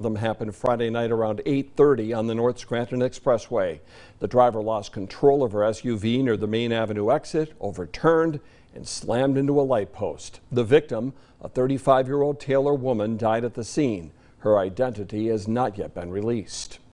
them happened Friday night around 8:30 on the North Scranton Expressway. The driver lost control of her SUV near the Main Avenue exit, overturned, and slammed into a light post. The victim, a 35-year-old Taylor woman, died at the scene. Her identity has not yet been released.